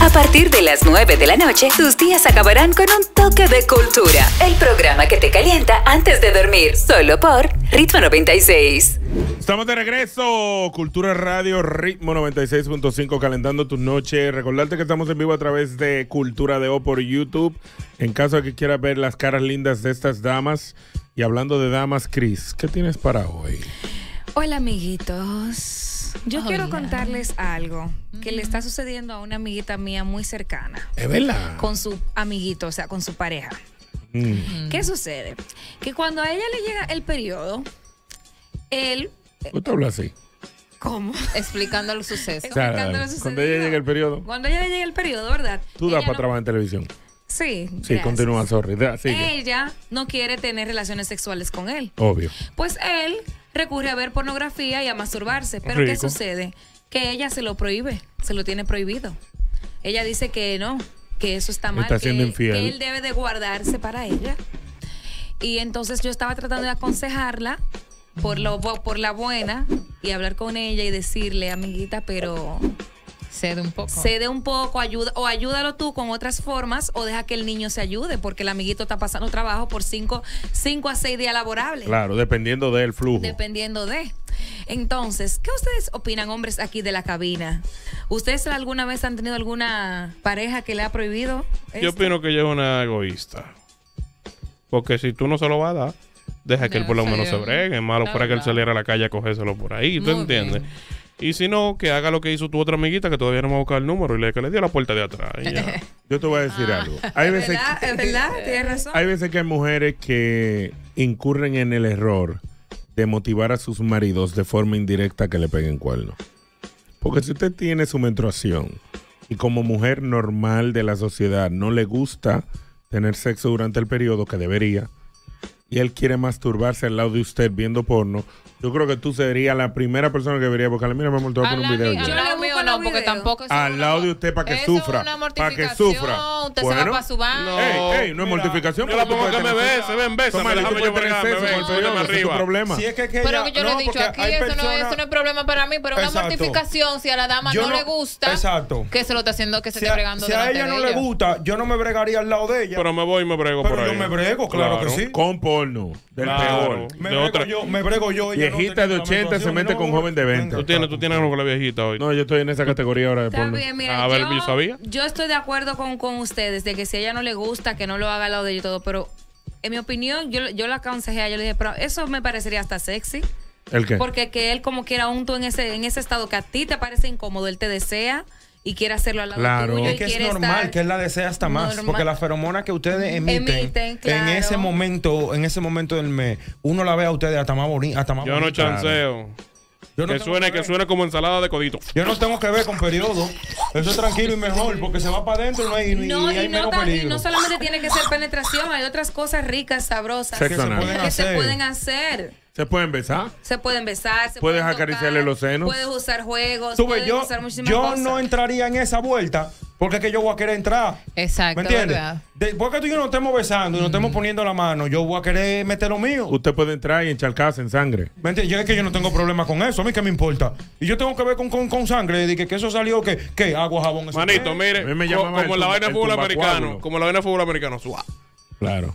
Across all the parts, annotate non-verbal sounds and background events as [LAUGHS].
A partir de las 9 de la noche, tus días acabarán con un toque de cultura. El programa que te calienta antes de dormir, solo por Ritmo 96. Estamos de regreso, Cultura Radio, Ritmo 96.5, calentando tu noche. Recordarte que estamos en vivo a través de Cultura de O por YouTube. En caso de que quieras ver las caras lindas de estas damas. Y hablando de damas, Cris, ¿qué tienes para hoy? Hola amiguitos. Yo quiero contarles algo que le está sucediendo a una amiguita mía muy cercana. Es verdad. Con su amiguito, o sea, con su pareja. Mm. ¿Qué sucede? Que cuando a ella le llega el periodo, él... ¿Por qué hablas así? ¿Cómo? Explicando [LAUGHS] el suceso. O sea, Explicando lo cuando ella llegue el periodo, Cuando ella le llega el periodo, ¿verdad? tú das para no- trabajar en televisión. Sí. Sí, gracias. continúa, sorry. Sigue. Ella no quiere tener relaciones sexuales con él. Obvio. Pues él recurre a ver pornografía y a masturbarse. Pero ¿qué sucede? Que ella se lo prohíbe, se lo tiene prohibido. Ella dice que no, que eso está mal, Está que, infiel. que él debe de guardarse para ella. Y entonces yo estaba tratando de aconsejarla por, lo, por la buena y hablar con ella y decirle, amiguita, pero Cede un poco. cede un poco, ayuda, o ayúdalo tú con otras formas, o deja que el niño se ayude, porque el amiguito está pasando trabajo por cinco, cinco a seis días laborables. Claro, dependiendo del flujo. Dependiendo de. Entonces, ¿qué ustedes opinan, hombres, aquí de la cabina? ¿Ustedes alguna vez han tenido alguna pareja que le ha prohibido? Yo esto? opino que ella es una egoísta. Porque si tú no se lo vas a dar, deja que él No, por lo menos se bregue. Es malo fuera que él saliera a la calle a cogérselo por ahí. ¿Tú Muy entiendes? bien. Y si no, que haga lo que hizo tu otra amiguita que todavía no me ha buscado el número y le, que le dio la puerta de atrás. y ya. [LAUGHS] Yo te voy a decir algo. Hay ¿Es veces, verdad? ¿Es verdad? Tienes razón. hay veces que hay mujeres que incurren en el error de motivar a sus maridos de forma indirecta a que le peguen cuernos. Porque si usted tiene su menstruación y como mujer normal de la sociedad no le gusta tener sexo durante el periodo que debería, y él quiere masturbarse al lado de usted viendo porno, yo creo que tú serías la primera persona que debería buscarle. Mira, mi amor, te voy a poner un video. yo". Yo Al le los no, porque tampoco es Al lado de usted para que Eso sufra, Es una para que mortificación. sufra. Usted se va para su baño. No. Ey, ey, no es mortificación. yo la pongo que me bese, ven, bésame, Toma, déjame yo arriba. problema. Si es que, Pero yo le he no, dicho aquí, eso no, no es problema para mí, pero una mortificación, si a la dama Yo no, no- le gusta, Exacto. que se lo está haciendo, que se a, bregando si a ella no le gusta, yo no me bregaría al lado de ella. Pero me voy y me brego Pero por yo ahí. me brego, claro que sí. Con porno, del peor. me, de brego otra- yo, me brego yo. no Viejita de teniendo la 80 se mete no, con joven de 20. Tú tienes, tú tienes algo con la viejita hoy. No, yo estoy en esa categoría ahora de Está porno. bien, mira, A ver, yo, yo sabía. yo estoy de acuerdo con, con ustedes de que si a ella no le gusta, que no lo haga al lado de ella y todo, pero en mi opinión, yo, yo la aconsejé a ella, le dije, pero eso me parecería hasta sexy, ¿El qué? porque que él como quiera aún tú en ese, en ese estado que a ti te parece incómodo, él te desea y quiere hacerlo al lado Claro. tuyo. y Es que es normal que él la desee hasta más, Normal. porque las feromonas que ustedes emiten, Emiten, en ese momento, en ese momento del mes, uno la ve a ustedes hasta más bonita, hasta más Yo no chanceo. Yo no Que suene, que suene como ensalada de codito. Yo no tengo que ver con periodo. Eso es tranquilo y mejor, porque se va para adentro y no hay, y No, hay y no, menos tan- y no solamente tiene que ser penetración, hay otras cosas ricas, sabrosas que, se pueden hacer. ¿Se pueden besar? Se pueden besar, se Puedes pueden acariciarle tocar, los senos. Puedes usar juegos, Tú ves, puedes yo, usar muchísimas yo cosas. no entraría en esa vuelta porque es que yo voy a querer entrar. Exacto, ¿Me entiendes? Después que tú y yo nos estemos besando y nos estemos poniendo la mano, yo voy a querer meter lo mío. Usted puede entrar y encharcarse en sangre. ¿Me entiendes? Yo es que yo no tengo problema con eso. A mí qué me importa. Y yo tengo que ver con, con, con sangre. De que, que eso salió, que, que agua, jabón. Manito, mire, me co- como el la vaina de fútbol americano. Como la vaina de fútbol americano. Claro.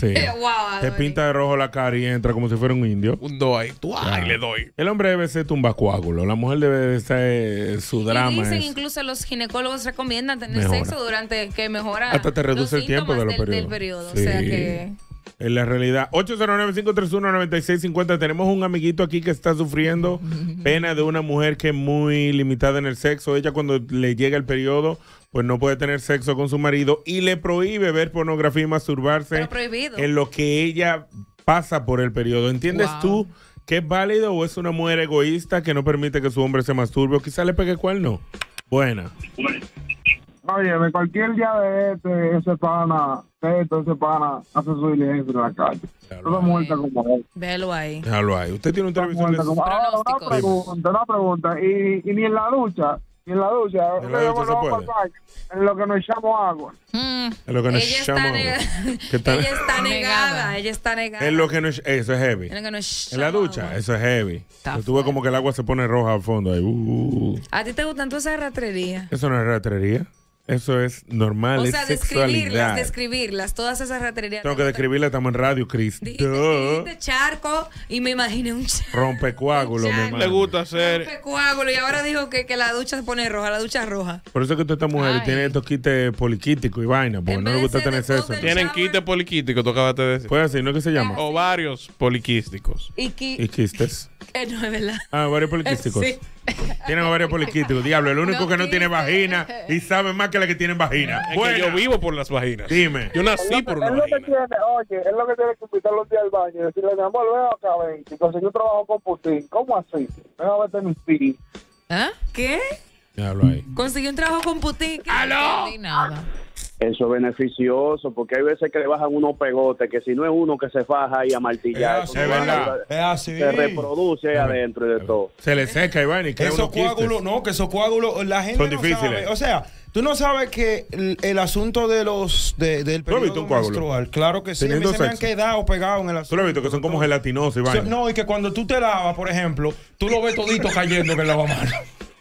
Sí. [LAUGHS] Guau, Te pinta de rojo la cara y entra como si fuera un indio. Un do ahí. tuá, Claro. Y le doy. El hombre debe ser tumbacoágulo. La mujer debe de ser eh, su Y drama. dicen es- incluso los ginecólogos recomiendan tener Mejora. sexo durante que mejora Hasta te reduce los el tiempo de los del- periodos. del periodo. O sea Sí. que En la realidad, 809-531-9650. Tenemos un amiguito aquí que está sufriendo [LAUGHS] pena de una mujer que es muy limitada en el sexo. Ella cuando le llega el periodo, pues no puede tener sexo con su marido y le prohíbe ver pornografía y masturbarse Pero prohibido. en lo que ella pasa por el periodo. ¿Entiendes Wow. tú que es válido o es una mujer egoísta que no permite que su hombre se masturbe o quizá le pegue cuerno? Buena. Oye, cualquier día de este, ese pana, de esto, ese pana, hace su diligencia en la calle. Toda muerta como él. déjalo ahí. Déjalo ahí. Usted tiene un televisor. de- como Ahora, una pregunta, una pregunta. Y, y ni en la ducha, ni en la ducha. En la ducha puede. En lo que nos echamos agua. Mm, Es lo que nos Ella está, llama- nega- ¿Qué tal? ella está negada, ella está negada. Es lo que nos, eso es heavy. Es lo que nos En la ducha, agua. eso es heavy. Está Yo tuve como que el agua se pone roja al fondo. Ahí. Uh, ¿A ti te gustan todas esas ratrerías? eso no es ratrería. Eso es normal, O es sea, describirlas, sexualidad. describirlas, todas esas raterías. Tengo que describirla, estamos en radio, Chris. Dijiste, charco y me imaginé un charco. Rompecoágulo, mi Le gusta hacer. coágulo y ahora dijo que, que la ducha se pone roja, la ducha roja. Por eso es que usted esta mujer Ay. tiene estos quites poliquíticos y vaina, porque En no le gusta tener del- Tienen shower. quite poliquístico, tú acabaste de decir. Fue así, ¿no? ¿Qué se llama? Ovarios poliquísticos. Y que, Y quistes. que [LAUGHS] no es verdad. Ah, varios poliquísticos. Sí. Tienen varios poliquísticos. Diablo, el único No que no tiene vagina y sabe más que la que tienen vagina. Es que yo vivo por las vaginas. Dime. Yo nací por una es lo que vagina. tiene, oye, es lo que tiene que invitarlo un día al baño y decirle, mi amor, ven acá, ven, y conseguí un trabajo con Putin. ¿Cómo así? Ven a verte mis pies. ¿Ah? ¿Qué? Diablo ahí. Consiguió un trabajo con Putin. Nada. Eso es beneficioso, porque hay veces que le bajan unos pegotes, que si no es uno que se faja y a Es martillar, así, Es verdad. es así. se reproduce ahí adentro y de todo. Se le seca vaina y queda Esos coágulos, no, que esos coágulos, la gente Son no difíciles. sabe. O sea, tú no sabes que el, el asunto de los de- del ¿Tú visto periodo un menstrual, claro que sí, a mí se me han quedado pegados en el Tú asunto. lo has visto que son como gelatinosos y O sea, vaina. no, y que cuando tú te lavas, por ejemplo, tú lo ves todito cayendo en el lavamanos.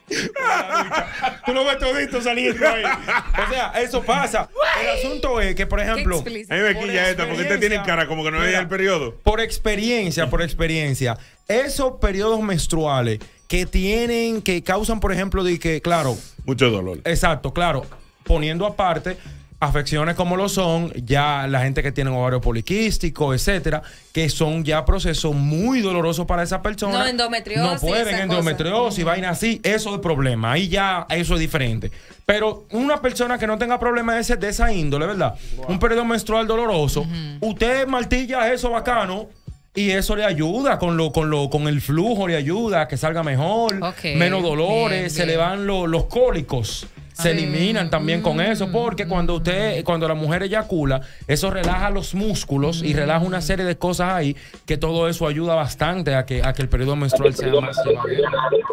[LAUGHS] tú lo ves todito saliendo ahí. O sea, eso pasa. El asunto es que, por ejemplo. A mí me por quilla esta porque usted tiene cara como que no veía el periodo. por experiencia, por experiencia, esos periodos menstruales que tienen, que causan, por ejemplo, de que, claro, Mucho dolor. Exacto, claro. Poniendo aparte afecciones como lo son, ya la gente que tiene ovario poliquístico, etcétera, que son ya procesos muy dolorosos para esa persona. No, endometriosis, No pueden, endometriosis, cosas. vaina así, eso es problema. Ahí ya, eso es diferente. Pero una persona que no tenga problemas de, ese- de esa índole, ¿verdad? Un periodo menstrual doloroso, usted martilla eso bacano. Y eso le ayuda con lo, con lo, con el flujo le ayuda a que salga mejor, menos dolores, bien, se bien. le van lo- los cólicos. Se eliminan también con eso, porque cuando usted, cuando la mujer eyacula, eso relaja los músculos y relaja una serie de cosas ahí, que todo eso ayuda bastante a que, a que el periodo menstrual sea más.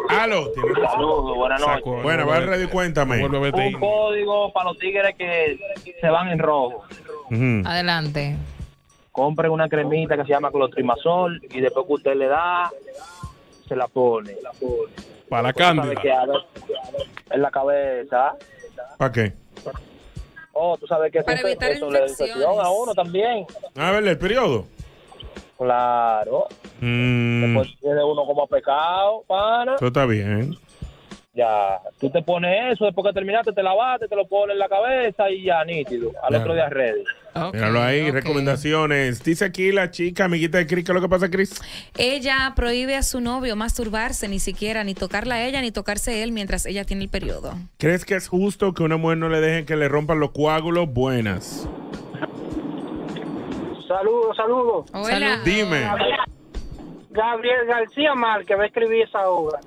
Aló. Saludos, buenas noches. Saco, Bueno, va al radio y cuéntame. Un código para los tigres que se van en rojo. Adelante. Compren una cremita que se llama clotrimazol y después que usted le da, se la pone. Para la cándida. en la cabeza. ¿Para qué? Oh, tú sabes que Para eso, evitar eso le a uno también. A ver, el periodo. Claro. Mm, Después tiene uno como pecado, pana. eso está bien. Ya, tú te pones eso, después que terminaste te lavaste, te lo pones en la cabeza y ya, nítido. Al Ya. otro día ready. Míralo ahí, recomendaciones. Dice aquí la chica, amiguita de Cris, ¿qué es lo que pasa, Cris? Ella prohíbe a su novio masturbarse ni siquiera, ni tocarla a ella, ni tocarse él mientras ella tiene el periodo. ¿Crees que es justo que una mujer no le dejen que le rompan los coágulos? Buenas. Saludos, saludos. Hola. Dime. Gabriel García Márquez va a escribir esa obra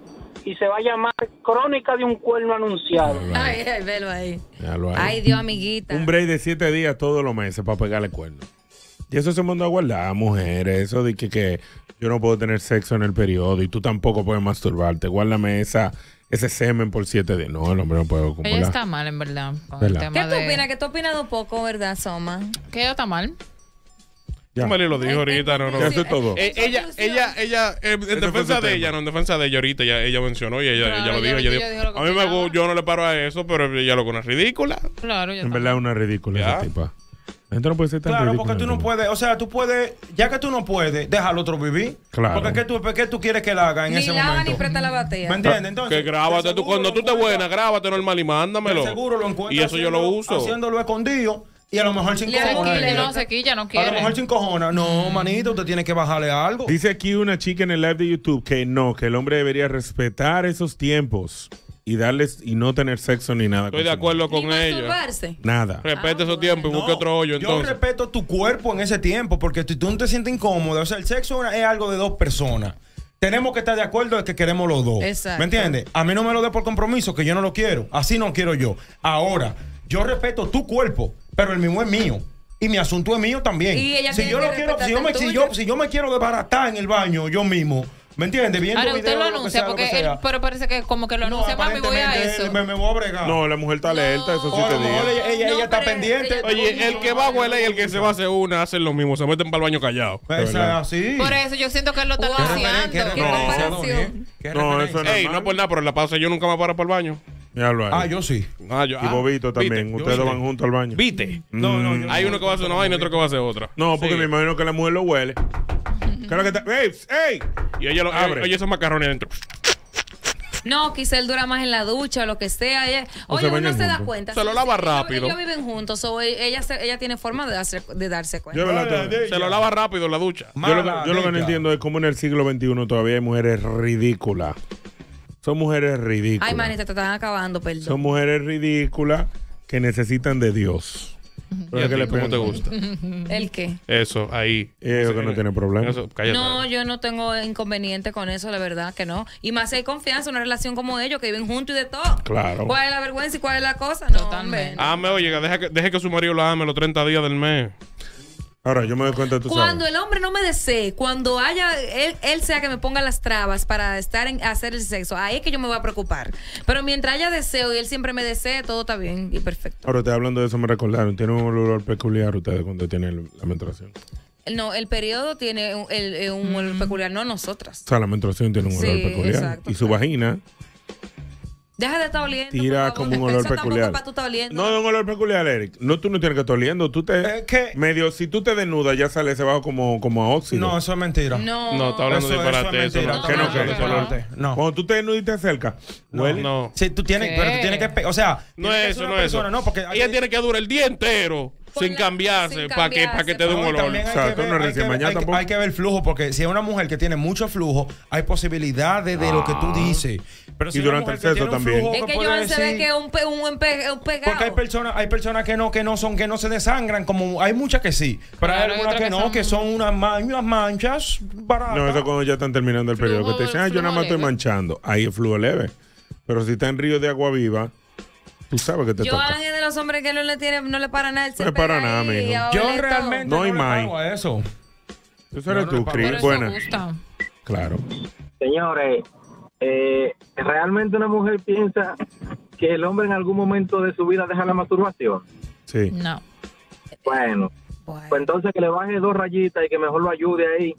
y se va a llamar Crónica de un cuerno anunciado. Ay, ay, velo ahí. Ay, Dios, amiguita. Un break de siete días todos los meses para pegarle cuernos. Y eso se mandó a guardar, mujeres. Eso de que, que yo no puedo tener sexo en el periodo y tú tampoco puedes masturbarte. Guárdame esa, ese semen por siete días. No, el hombre no puede Ella acumular. está mal, en verdad. con el ¿Verdad? tema ¿Qué tú de- opinas? Que tú opinas un poco, ¿verdad, Soma? Que ella está mal. Ya. Mari lo dijo ahorita, no, no. Ya, eso es todo. Eh, ella, ella, ella, eh, en defensa de ella, no en defensa de ella ahorita, ella, ella mencionó y ella, Claro, ella lo dijo. Ella dijo, dijo lo a mí me opinaba. gu- yo no le paro a eso, pero ella lo que una ridícula. Claro, En está verdad es una ridícula Ya. esa tipa. La gente no puede ser tan Claro, ridícula, porque tú no puedes, o sea, tú puedes, ya que tú no puedes, deja al otro vivir. Claro. Porque ¿qué tú, qué tú quieres que él haga en Ni ese lava momento? ni presta la batea. ¿Me entiendes? Entonces, que grábate tú, cuando tú estés encuentras- buena, grábate normal y mándamelo. seguro lo encuentras Y eso yo lo uso. Haciéndolo escondido y a lo mejor sin cojones. quilla, no, se quilla, no A lo mejor sin cojones. No, manito, usted tiene que bajarle algo. Dice aquí una chica en el live de YouTube que no, que el hombre debería respetar esos tiempos y darles y no tener sexo ni nada. Estoy de acuerdo con ella. Nada. Respete Ah, esos tiempos y No, busque otro hoyo Yo entonces. respeto tu cuerpo en ese tiempo, porque si tú no te sientes incómodo, o sea, el sexo es algo de dos personas. Tenemos que estar de acuerdo de que queremos los dos. Exacto. ¿Me entiendes? A mí no me lo dé por compromiso, que yo no lo quiero. Así no quiero yo. Ahora, yo respeto tu cuerpo, pero el mismo es mío. Y mi asunto es mío también. Y ella si yo lo quiero, si yo, me, si, yo, si yo me quiero desbaratar en el baño yo mismo, ¿me entiendes? Viendo Ahora usted lo anuncia sea, lo porque que él, pero parece que como que lo No, anuncia, mami, voy a eso. Me, me voy a bregar. No, la mujer está alerta esos O a lo siete mejor días. ella, ella- No, ella está pendiente. ella- Oye, el que va a huele y el que se va a hacer una hacen lo mismo, se meten para el baño callado. Es así. Por eso yo siento que él lo está Wow. ¿Qué referen- qué anunciando. Qué. Donnie? ¿Qué No, eso no. Ey, no es por nada, pero en la pausa yo nunca me paro para el baño. Míralo ahí. Ah, yo sí. Ah, yo- Y ah, Bobito también. Ustedes van juntos al baño. ¿Viste? No, no, Mm. yo Hay uno que va a hacer una vaina y otro que va a hacer otra. No, porque Sí. me imagino que la mujer lo huele. [LAUGHS] ¿Qué es lo que está? ¡Ey! ¡Ey! Y ella lo Abre. oye esos macarrones adentro. No, quizá él dura más en la ducha o lo que sea. Ella- O oye, se uno se da cuenta. Se lo lava ellos- rápido. Ellos viven juntos, so, ella, se- ella tiene forma de darse, de darse cuenta. Yo, de Se lo lava rápido en la ducha. yo lo, yo lo que de no entiendo es cómo en el siglo XXI todavía hay mujeres ridículas. Son mujeres ridículas. Ay, manita, te están acabando, perdón. Son mujeres ridículas que necesitan de Dios. ¿Y Pero a es que ti le ¿Cómo te gusta? [LAUGHS] ¿El qué? Eso, ahí. Y ellos que no tienen problema. Eso, cállate. No, yo no tengo inconveniente con eso, la verdad que no. Y más si hay confianza, una relación como ellos, que viven juntos y de todo. Claro. ¿Cuál es la vergüenza y cuál es la cosa? No, Totalmente. hombre. Ah, me oye, deja que, deje que su marido la ame los 30 días del mes. Ahora, yo me doy cuenta, tú Cuando sabes. el hombre no me desee, cuando haya, él, él sea que me ponga las trabas para estar en hacer el sexo, ahí es que yo me voy a preocupar. Pero mientras haya deseo y él siempre me desee, todo está bien y perfecto. Ahora, te hablando de eso, me recordaron. Tienen un olor peculiar ustedes cuando tienen la menstruación. No, el periodo tiene un, el- un olor peculiar, no nosotras. O sea, la menstruación tiene un Sí, olor peculiar. exacto, y su vagina Deja de estar oliendo. tira como un olor Eso peculiar. tú oliendo. No, es un olor peculiar, Eric. No, tú no tienes que estar oliendo. Tú te. Es que- Medio, si tú te desnudas, ya sale ese bajo como, como a óxido. No, eso es mentira. No. No, está hablando Eso- de disparate. eso es Eso, mentira. no. ¿Qué no, No, no, olor. no. No. Cuando tú te desnudas y te acercas. No. Sí, tú tienes, ¿Qué? pero tú tienes que, o sea, No tiene que es eso, no es eso. No, porque hay- Ella tiene que durar el día entero sin cambiarse para que, pa' que te dé un No, olor. también O hay sea, que tú no recién que- tampoco. Hay que ver el flujo, porque si es una mujer que tiene mucho flujo, hay posibilidades de lo que tú dices. Pero si Y durante el sexo también. flujo Es que Joan se ve que es un, pe- un, empe- un pegado. Porque hay personas, hay personas que no, que no son, que no se desangran, como hay muchas que sí, pero hay Claro, hay algunas que que no, que son unas, ma- unas manchas baratas. No, eso es cuando ya están terminando el periodo. Que te dicen, ah, yo nada más estoy manchando. Ahí es flujo leve. Pero si está en río de agua viva, tú sabes que te Joan toca. es de los hombres que no le tiene, no le para nada. se No le para nada, ahí mijo. y a Yo realmente No no, hay le más. pago a eso. Eso eres no tú. Cris. Buena. Claro. Señores, eh, ¿realmente una mujer piensa que el hombre en algún momento de su vida deja la masturbación? Sí. No. Bueno, Bueno. pues entonces que le baje dos rayitas y que mejor lo ayude ahí.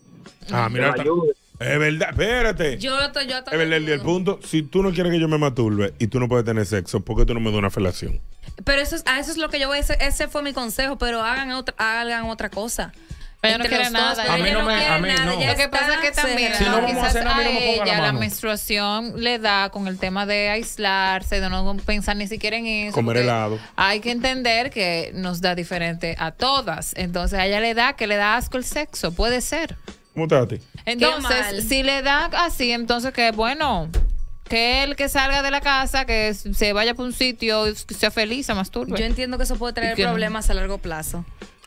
Ah, Que mira. lo está- ayude. Es verdad. Espérate. Yo estoy, yo Es verdad, el, el punto. Si tú no quieres que yo me masturbe y tú no puedes tener sexo, ¿por qué tú no me das una felación? Pero eso es, a eso es lo que yo voy a ese, ese fue mi consejo, pero hagan otra, hagan otra cosa. Ella no quiere dos, nada. A mí ella no me- a mí nada, no. ella Lo que pasa es que también. Si no vamos a hacer nada, no la ella la menstruación le da con el tema de aislarse, de no pensar ni siquiera en eso. Comer helado. Hay que entender que nos da diferente a todas. Entonces a ella le da que le da asco el sexo, puede ser. ¿Cómo te a ti? Entonces, si le da así, entonces que bueno, que él que salga de la casa, que se vaya por un sitio, que sea feliz, se masturbe. Yo entiendo que eso puede traer problemas a largo plazo.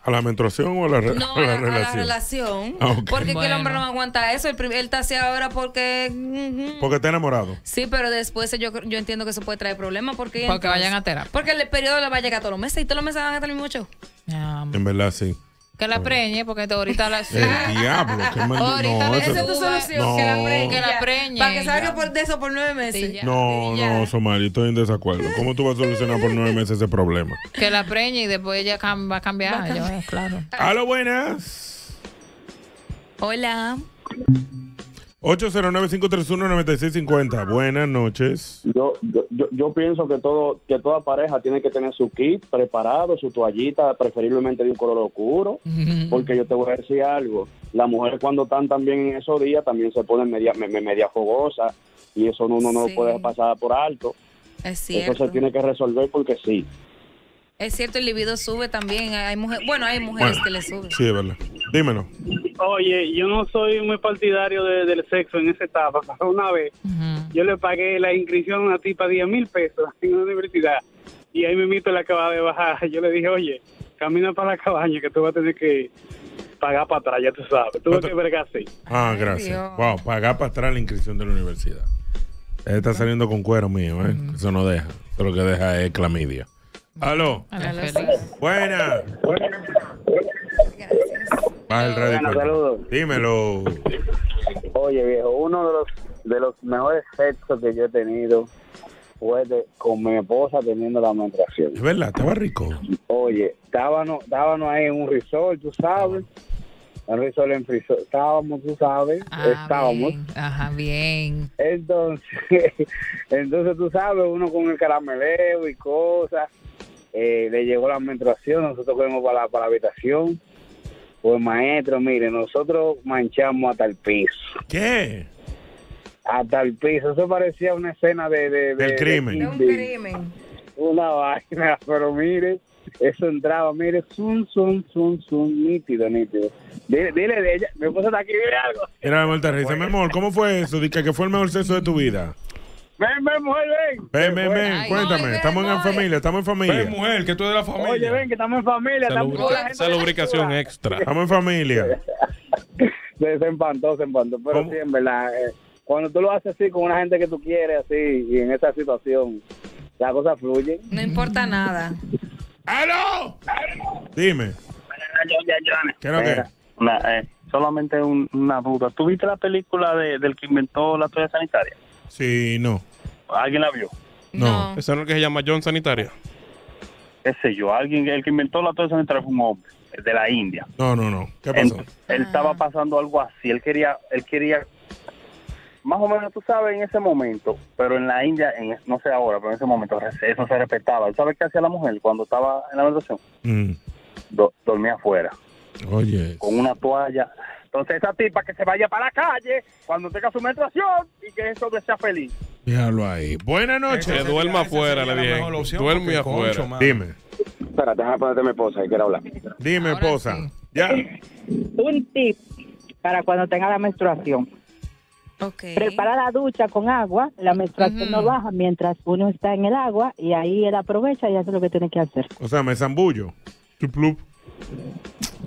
¿A la menstruación o a la, re- No, [LAUGHS] a a la la, a la relación? Ah. Porque que el hombre Bueno. no aguanta eso. Él está así ahora porque. Porque está enamorado. Sí, pero después yo, yo entiendo que eso puede traer problemas. Porque, Porque vayan a terapia. Porque el periodo le va a llegar todos los meses y todos los meses van a estar el mismo show. En verdad, sí. Que la preñe, porque ahorita la El diablo. Qué mal... Ahorita No, Esa es tu solución. no. Que la preñe. Que la preñe, Para que salga por, de eso por nueve meses. Sí, ya. No, no, Somali, estoy en desacuerdo. ¿Cómo tú vas a solucionar por nueve meses ese problema? que la preñe y después ella cam- va a cambiar. Yo, eh, claro. A lo buenas. Hola. 809-531-9650. Buenas noches. Yo, yo, yo, yo pienso que todo que toda pareja tiene que tener su kit preparado, su toallita, preferiblemente de un color oscuro, porque yo te voy a decir algo, las mujeres cuando están también en esos días también se ponen media me- me- media fogosa y eso uno no Sí. lo puede pasar por alto. Es Eso se tiene que resolver porque sí. Es cierto, el libido sube también. Hay mujeres, bueno, hay mujeres Bueno, que le suben. Sí, es verdad. Dímelo. Oye, yo no soy muy partidario de- del sexo en esa etapa. [LAUGHS] Una vez yo le pagué la inscripción a una tipa 10 mil pesos en una universidad y ahí me mito la acaba de bajar. Yo le dije, oye, camina para la cabaña que tú vas a tener que pagar para atrás, ya tú sabes. Tuve que vergar así. Ah, gracias. Dios. Wow, pagar para atrás la inscripción de la universidad. Él está saliendo con cuero mío, ¿eh? Eso no deja. Eso lo que deja es clamidia. Aló. Buena. Gracias. Baja el radio. Saludos. Dímelo. Oye, viejo, uno de los de los mejores sexos que yo he tenido fue de- con mi esposa teniendo la menstruación. Es verdad, estaba rico. Oye, estábamos, estábamos ahí en un resort, tú sabes, En Risol, en Frisol. Estábamos, tú sabes, Ah, estábamos. bien. Ajá, bien. Entonces, [LAUGHS] entonces tú sabes, uno con el carameleo y cosas, eh, le llegó la menstruación, nosotros fuimos para la, para la habitación. Pues maestro, mire, nosotros manchamos hasta el piso, ¿Qué? hasta el piso. Eso parecía una escena de... de, de Del crimen. de un crimen. Una vaina, [LAUGHS] pero mire, eso entraba, mire, zum, zum, zum, zum, nítido, nítido. Dile, dile de ella, mi esposa está aquí, dile algo. Era muerta risa. Mi amor, ¿cómo fue eso? Dice que fue el mejor sexo de tu vida. Ven, ven, mujer, ven. Ven, ven, ven, Ay, cuéntame. estamos en familia, estamos en familia. Ven, mujer, que tú eres de la familia. Oye, ven, que estamos en familia. Esa, estamos lubrica- con la gente esa la lubricación extra. Estamos en familia. [LAUGHS] Se, se empantó, se empantó. Pero ¿Cómo? sí, en verdad, eh, cuando tú lo haces así con una gente que tú quieres, así, y en esa situación, las cosas fluyen. No importa nada. ¡Aló! Dime. ¿Qué es lo que? Una, eh, solamente un- una duda. ¿Tú viste la película de, del que inventó la toalla sanitaria? Sí, no. ¿Alguien la vio? No. Ese no es el que se llama John Sanitaria. ¿Qué sé yo? Alguien, el que inventó la toalla sanitaria fue un hombre el de la India. No, no, no. ¿Qué Él, pasó? él estaba pasando algo así. Él quería, él quería, más o menos, tú sabes, en ese momento, pero en la India, en, no sé ahora, pero en ese momento eso se respetaba. ¿Él sabe qué hacía la mujer cuando estaba en la menstruación? Mm. Do- dormía afuera. Oye. con una toalla. Entonces esa tipa que se vaya para la calle cuando tenga su menstruación y que eso sea feliz. Déjalo ahí. Buenas Que noches. duerma afuera, le dije. Duerme afuera. Dime. Espérate, déjame ponerte mi esposa y quiero hablar. Dime, Ahora esposa. sí. Ya. [LAUGHS] Un tip para cuando tenga la menstruación. Ok. Prepara la ducha con agua, la menstruación no baja mientras uno está en el agua y ahí él aprovecha y hace lo que tiene que hacer. O sea, me zambullo. Chup,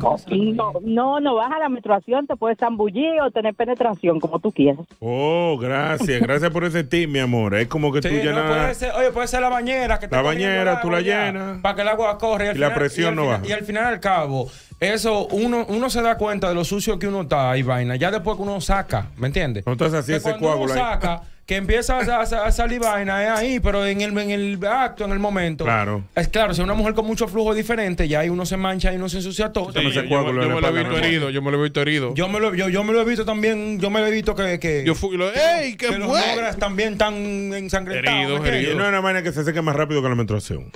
plup. No, no, no baja la menstruación, te puedes zambullir o tener penetración como tú quieras. Oh, gracias. Gracias por ese tip, mi amor. Es como que tú no, llenas. puede ser, oye, puede ser la bañera. Que La bañera, tú la llenas. Para que el agua corra. Y la final- presión al no final- baja. Y al final, al cabo, eso, uno, uno se da cuenta de lo sucio que uno está y vaina. Ya después que uno saca, ¿me entiendes? Entonces así Que ese cuando uno ahí. saca, [LAUGHS] que empieza a, a- a salir vaina, es ahí, pero en el, en el acto, en el momento. Claro. Es claro, si es una mujer con mucho flujo diferente, ya ahí uno se mancha y uno se ensucia todo. Sí, yo, me lo he visto herido, yo me lo he visto herido. Yo me, lo, yo, yo me lo he visto también, yo me lo he visto que, que, Yo fui lo, ¡ey, qué que los fue! logras también tan ensangrentados. Herido, ¿me entiendes? Y no es una vaina que se seque más rápido que la menstruación.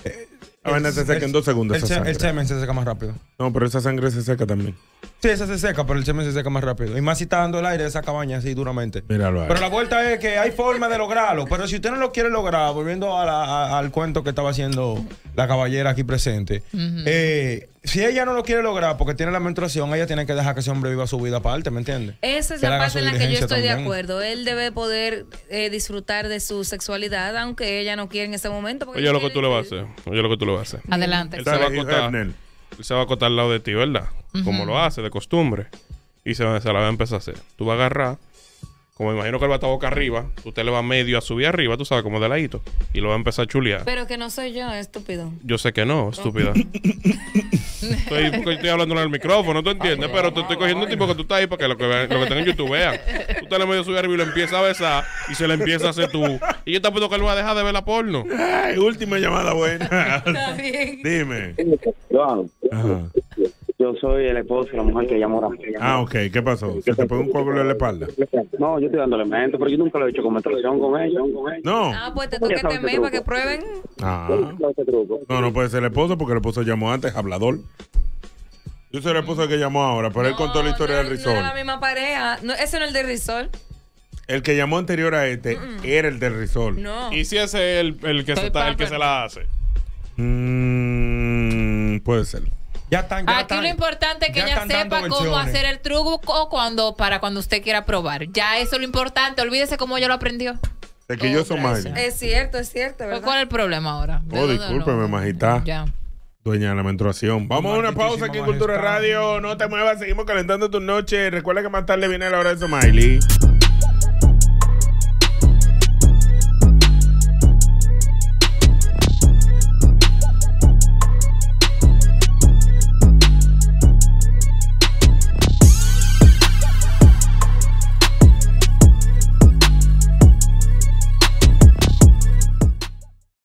La vaina se seca en dos segundos. El, esa el semen se seca más rápido. No, pero esa sangre se seca también. Sí, esa se seca, pero el semen se seca más rápido. Y más si está dando el aire de esa cabaña así duramente. Míralo ahí. Pero la vuelta es que hay forma de lograrlo. Pero si usted no lo quiere lograr, volviendo a la- a- al cuento que estaba haciendo la caballera aquí presente, eh, si ella no lo quiere lograr porque tiene la menstruación, ella tiene que dejar que ese hombre viva su vida aparte, ¿me entiendes? Esa es Que la parte en la que yo estoy de acuerdo. Él debe poder eh, disfrutar de su sexualidad, aunque ella no quiera en ese momento. Oye, lo que tú le vas a hacer. Oye, lo que tú le vas a hacer. Adelante. Él se va a acotar. Él se va a acotar al lado de ti, ¿verdad? Como lo hace, de costumbre. Y se, va- se la va a empezar a hacer. Tú vas a agarrar, como me imagino que él va a estar boca arriba, usted le va medio a subir arriba, tú sabes, como de ladito. Y lo va a empezar a chulear. Pero que no soy yo, estúpido. Yo sé que no, estúpida. estoy, porque estoy hablando en el micrófono, ¿tú entiendes? Pero te estoy cogiendo un tipo que tú estás ahí para que lo que, vean- lo que tenga en YouTube vean. Tú te le medio subir arriba y lo empiezas a besar y se le empieza a hacer tú. Y yo te apuesto que él va a dejar de ver la porno. Ay, última llamada buena. bien. Dime. Ajá. Yo soy el esposo de la mujer que llamó ahora. Ah, ok. ¿Qué pasó? ¿Se te pone un coágulo en la espalda? No, yo estoy dándole mente, pero yo nunca lo he hecho con menstruación con ella. No. Ah, pues te toca este mes para que prueben. Ah. No, no puede ser el esposo porque el esposo llamó antes, hablador. Yo soy el esposo que llamó ahora, pero él contó la historia no, del No risol. era la misma pareja. No, ese no es el de Risol. El que llamó anterior a este era el del risol. No. Y si ese es el, el que, se, está- el que se la hace. Mm, puede ser. Ya están, ya Aquí están- lo importante es que ya ella sepa cómo versiones. hacer el truco cuando, para cuando usted quiera probar. Ya eso es lo importante. Olvídese cómo ella lo aprendió. De que yo soy. Es cierto, es cierto, Pues, ¿verdad? ¿Cuál es el problema ahora? ¿De Oh, discúlpeme, majita. Ya. Dueña de la menstruación. Vamos a una pausa aquí en Cultura majestad. Radio. No te muevas, seguimos calentando tu noche. Recuerda que más tarde viene la hora de Somaili.